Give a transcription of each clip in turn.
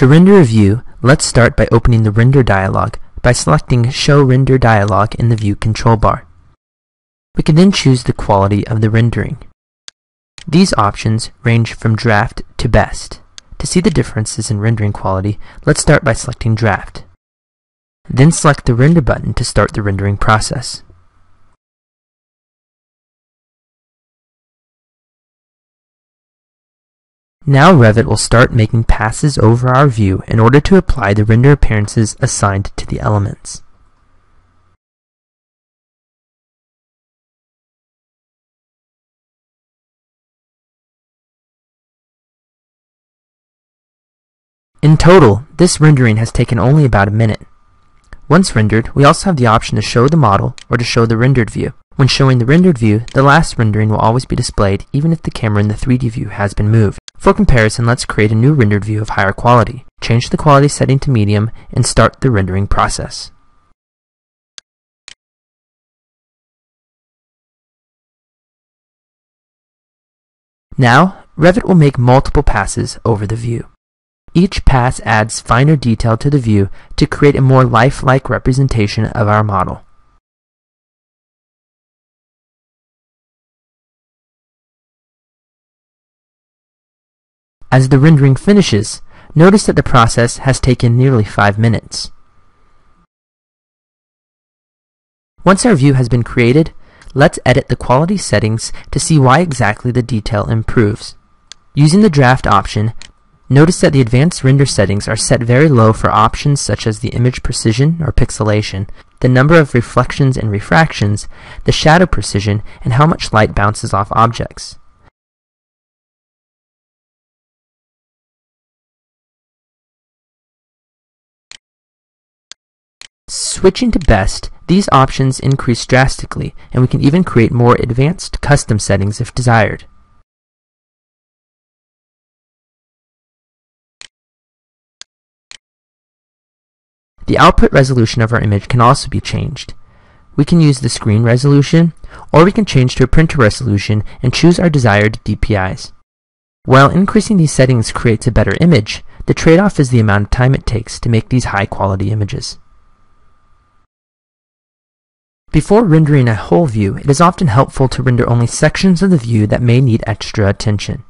To render a view, let's start by opening the Render dialog by selecting Show Render Dialog in the View control bar. We can then choose the quality of the rendering. These options range from draft to best. To see the differences in rendering quality, let's start by selecting draft. Then select the render button to start the rendering process. Now Revit will start making passes over our view in order to apply the render appearances assigned to the elements. In total, this rendering has taken only about a minute. Once rendered, we also have the option to show the model or to show the rendered view. When showing the rendered view, the last rendering will always be displayed even if the camera in the 3D view has been moved. For comparison, let's create a new rendered view of higher quality. Change the quality setting to medium and start the rendering process. Now, Revit will make multiple passes over the view. Each pass adds finer detail to the view to create a more lifelike representation of our model. As the rendering finishes, notice that the process has taken nearly 5 minutes. Once our view has been created, let's edit the quality settings to see why exactly the detail improves. Using the draft option, Notice that the advanced render settings are set very low for options such as the image precision or pixelation, the number of reflections and refractions, the shadow precision, and how much light bounces off objects. Switching to best, these options increase drastically, and we can even create more advanced custom settings if desired. The output resolution of our image can also be changed. We can use the screen resolution, or we can change to a printer resolution and choose our desired DPIs. While increasing these settings creates a better image, the trade-off is the amount of time it takes to make these high-quality images. Before rendering a whole view, it is often helpful to render only sections of the view that may need extra attention.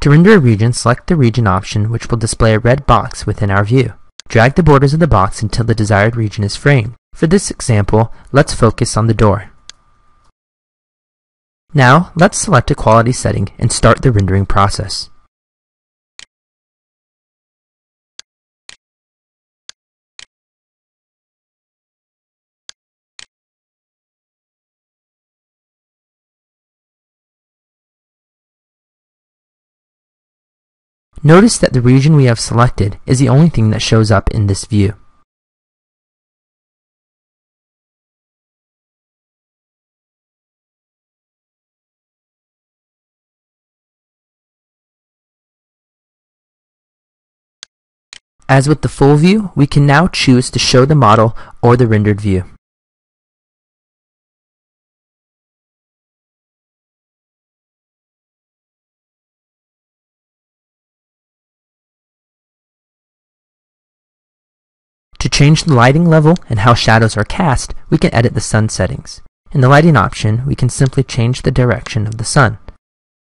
To render a region, select the region option which will display a red box within our view. Drag the borders of the box until the desired region is framed. For this example, let's focus on the door. Now, let's select a quality setting and start the rendering process. Notice that the region we have selected is the only thing that shows up in this view. As with the full view, we can now choose to show the model or the rendered view. To change the lighting level and how shadows are cast, we can edit the sun settings. In the lighting option, we can simply change the direction of the sun.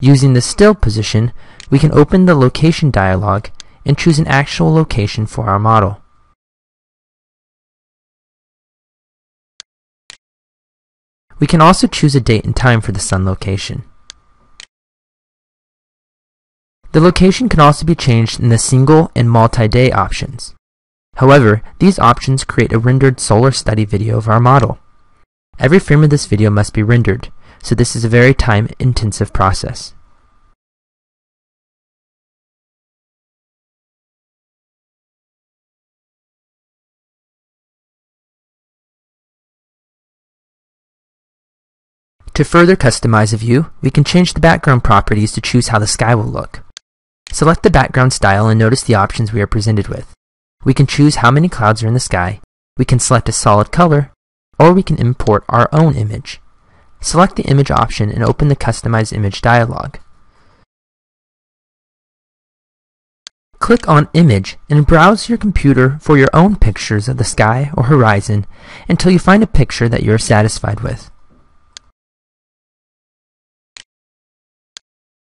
Using the still position, we can open the location dialog and choose an actual location for our model. We can also choose a date and time for the sun location. The location can also be changed in the single and multi-day options. However, these options create a rendered solar study video of our model. Every frame of this video must be rendered, so this is a very time-intensive process. To further customize a view, we can change the background properties to choose how the sky will look. Select the background style and notice the options we are presented with. We can choose how many clouds are in the sky, we can select a solid color, or we can import our own image. Select the image option and open the Customize Image dialog. Click on Image and browse your computer for your own pictures of the sky or horizon until you find a picture that you're satisfied with.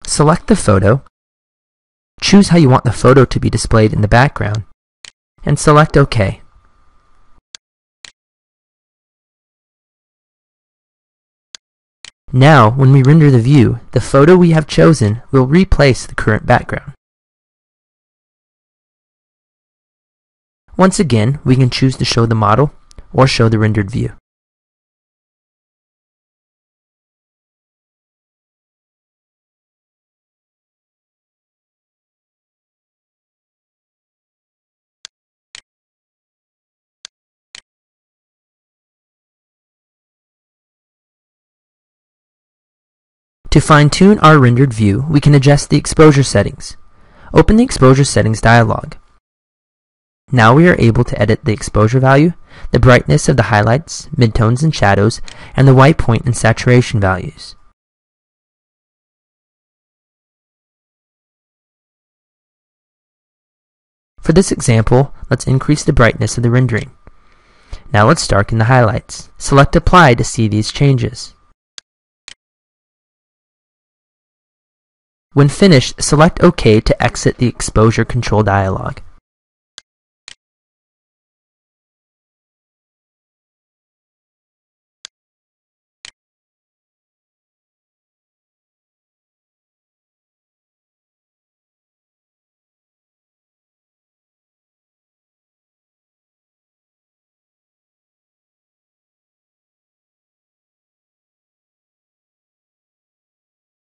Select the photo, choose how you want the photo to be displayed in the background, and select OK. Now, when we render the view, the photo we have chosen will replace the current background. Once again, we can choose to show the model or show the rendered view. To fine-tune our rendered view, we can adjust the exposure settings. Open the Exposure Settings dialog. Now we are able to edit the exposure value, the brightness of the highlights, midtones and shadows, and the white point and saturation values. For this example, let's increase the brightness of the rendering. Now let's darken the highlights. Select Apply to see these changes. When finished, select OK to exit the exposure control dialog.